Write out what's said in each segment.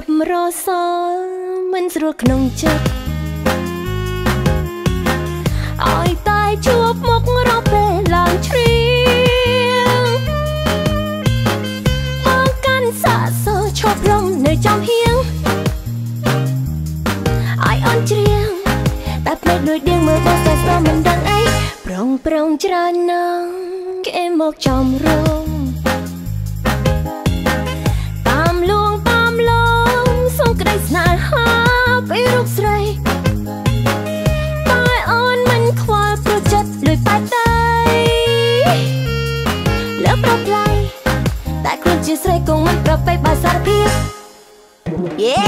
សាប់រសល់មិនស្រួលក្នុងចិត្តឲ្យតែជួបមុខរកពេលឡើងជ្រៀងបងកាន់សាកសឈប់រំនៅចំហៀងឲ្យអន់ជ្រៀងតែភ្នែកដូចដៀងមើលបងតែស្គាល់មិនដឹងអីប្រងប្រងច្រើនណាស់គេមកចំរង ជាស្រីគង់មិនប្របែកបើសារភាពយេ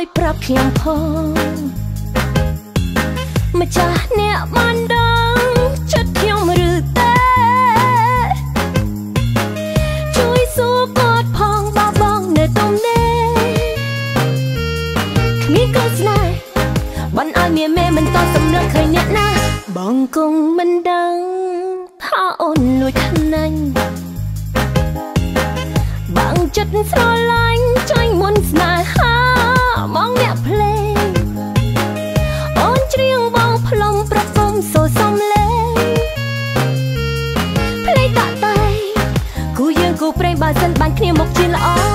ឆ្លើយប្រាប់ខ្ញុំផងម្ចាស់អ្នកបានដឹងចិត្តខ្ញុំឬទេជួយសួរគាត់ផងបបងនៅទំនេរគ្មានកូនស្នេហ៍បានឲ្យមានមេមិនតសម្លឹងឃើញអ្នកណា បងគង់មិនដឹងថាអូនលួចខ្នាញ់បាំងចិត្តស្រឡាញ់ គ្នាមកជាល្អ